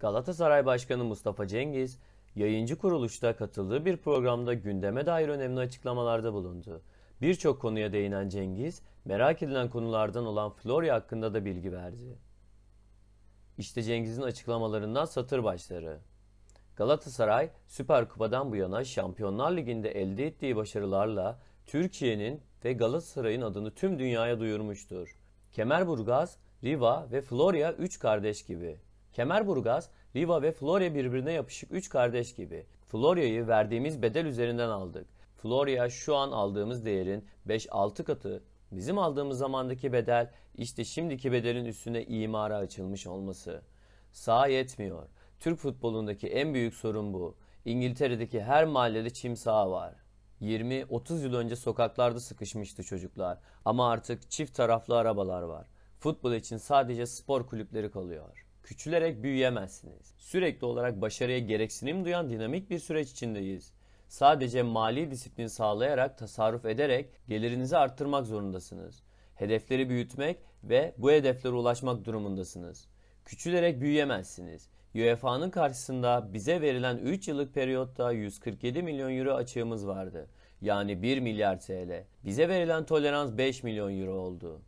Galatasaray Başkanı Mustafa Cengiz, yayıncı kuruluşta katıldığı bir programda gündeme dair önemli açıklamalarda bulundu. Birçok konuya değinen Cengiz, merak edilen konulardan olan Florya hakkında da bilgi verdi. İşte Cengiz'in açıklamalarından satır başları. Galatasaray, Süper Kupa'dan bu yana Şampiyonlar Ligi'nde elde ettiği başarılarla Türkiye'nin ve Galatasaray'ın adını tüm dünyaya duyurmuştur. Kemerburgaz, Riva ve Florya üç kardeş gibi. Kemerburgaz, Riva ve Florya birbirine yapışık üç kardeş gibi. Florya'yı verdiğimiz bedel üzerinden aldık. Florya şu an aldığımız değerin 5-6 katı. Bizim aldığımız zamandaki bedel işte şimdiki bedelin üstüne imara açılmış olması. Sağ yetmiyor. Türk futbolundaki en büyük sorun bu. İngiltere'deki her mahallede çim saha var. 20-30 yıl önce sokaklarda sıkışmıştı çocuklar ama artık çift taraflı arabalar var. Futbol için sadece spor kulüpleri kalıyor. Küçülerek büyüyemezsiniz. Sürekli olarak başarıya gereksinim duyan dinamik bir süreç içindeyiz. Sadece mali disiplin sağlayarak, tasarruf ederek gelirinizi arttırmak zorundasınız. Hedefleri büyütmek ve bu hedeflere ulaşmak durumundasınız. Küçülerek büyüyemezsiniz. UEFA'nın karşısında bize verilen 3 yıllık periyotta 147 milyon euro açığımız vardı. Yani 1 milyar TL. Bize verilen tolerans 5 milyon euro oldu.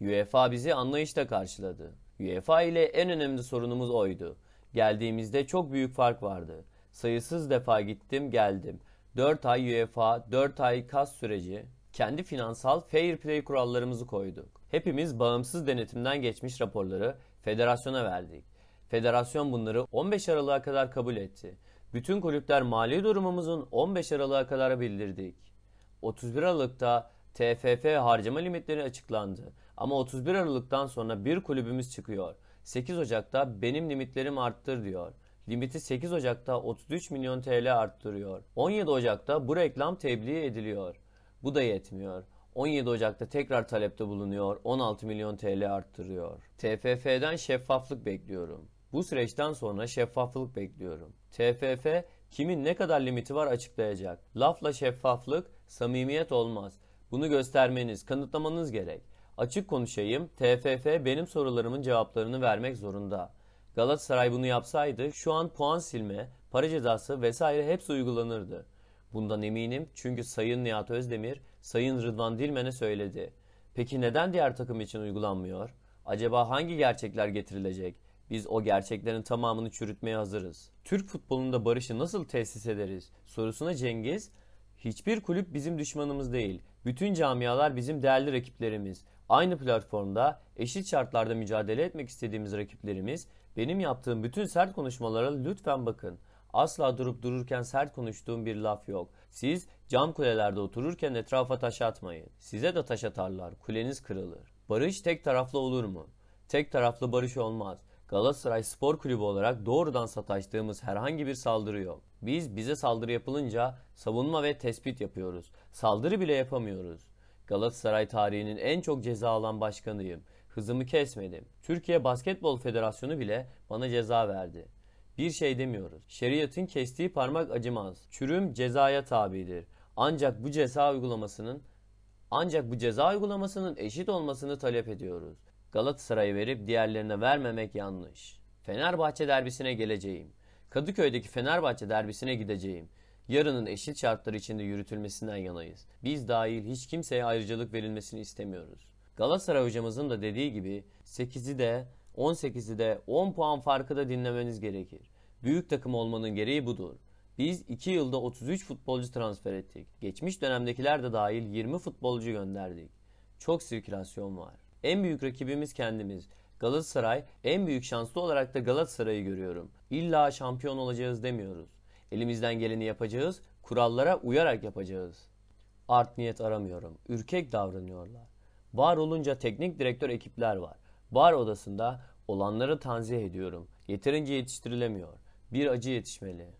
UEFA bizi anlayışla karşıladı. UEFA ile en önemli sorunumuz oydu. Geldiğimizde çok büyük fark vardı. Sayısız defa gittim geldim. 4 ay UEFA, 4 ay kas süreci, kendi finansal fair play kurallarımızı koyduk. Hepimiz bağımsız denetimden geçmiş raporları federasyona verdik. Federasyon bunları 15 Aralık'a kadar kabul etti. Bütün kulüpler mali durumumuzun 15 Aralık'a kadar bildirdik. 31 Aralık'ta TFF harcama limitleri açıklandı. Ama 31 Aralık'tan sonra bir kulübümüz çıkıyor. 8 Ocak'ta benim limitlerim arttır diyor. Limiti 8 Ocak'ta 33 milyon TL arttırıyor. 17 Ocak'ta bu reklam tebliğ ediliyor. Bu da yetmiyor. 17 Ocak'ta tekrar talepte bulunuyor. 16 milyon TL arttırıyor. TFF'den şeffaflık bekliyorum. Bu süreçten sonra şeffaflık bekliyorum. TFF kimin ne kadar limiti var açıklayacak. Lafla şeffaflık, samimiyet olmaz. Bunu göstermeniz, kanıtlamanız gerek. Açık konuşayım, TFF benim sorularımın cevaplarını vermek zorunda. Galatasaray bunu yapsaydı şu an puan silme, para cezası vesaire hepsi uygulanırdı. Bundan eminim çünkü Sayın Nihat Özdemir, Sayın Rıdvan Dilmen'e söyledi. Peki neden diğer takım için uygulanmıyor? Acaba hangi gerçekler getirilecek? Biz o gerçeklerin tamamını çürütmeye hazırız. Türk futbolunda barışı nasıl tesis ederiz? Sorusuna Cengiz, hiçbir kulüp bizim düşmanımız değil. Bütün camialar bizim değerli rakiplerimiz. Aynı platformda eşit şartlarda mücadele etmek istediğimiz rakiplerimiz. Benim yaptığım bütün sert konuşmalara lütfen bakın. Asla durup dururken sert konuştuğum bir laf yok. Siz cam kulelerde otururken etrafa taş atmayın. Size de taş atarlar. Kuleniz kırılır. Barış tek taraflı olur mu? Tek taraflı barış olmaz. Galatasaray Spor Kulübü olarak doğrudan sataştığımız herhangi bir saldırı yok. Biz bize saldırı yapılınca savunma ve tespit yapıyoruz. Saldırı bile yapamıyoruz. Galatasaray tarihinin en çok ceza alan başkanıyım. Hızımı kesmedim. Türkiye Basketbol Federasyonu bile bana ceza verdi. Bir şey demiyoruz. Şeriatın kestiği parmak acımaz. Çürüm cezaya tabidir. Ancak bu ceza uygulamasının ancak bu ceza uygulamasının eşit olmasını talep ediyoruz. Galatasaray'ı verip diğerlerine vermemek yanlış. Fenerbahçe derbisine geleceğim. Kadıköy'deki Fenerbahçe derbisine gideceğim. Yarının eşit şartlar içinde yürütülmesinden yanayız. Biz dahil hiç kimseye ayrıcalık verilmesini istemiyoruz. Galatasaray hocamızın da dediği gibi 8'i de 18'i de 10 puan farkı da dinlemeniz gerekir. Büyük takım olmanın gereği budur. Biz 2 yılda 33 futbolcu transfer ettik. Geçmiş dönemdekiler de dahil 20 futbolcu gönderdik. Çok sirkülasyon var. En büyük rakibimiz kendimiz. Galatasaray en büyük şanslı olarak da Galatasaray'ı görüyorum. İlla şampiyon olacağız demiyoruz. Elimizden geleni yapacağız, kurallara uyarak yapacağız. Art niyet aramıyorum. Ürkek davranıyorlar. Var olunca teknik direktör ekipler var. Bar odasında olanları tanzih ediyorum. Yeterince yetiştirilemiyor. Bir acı yetişmeli.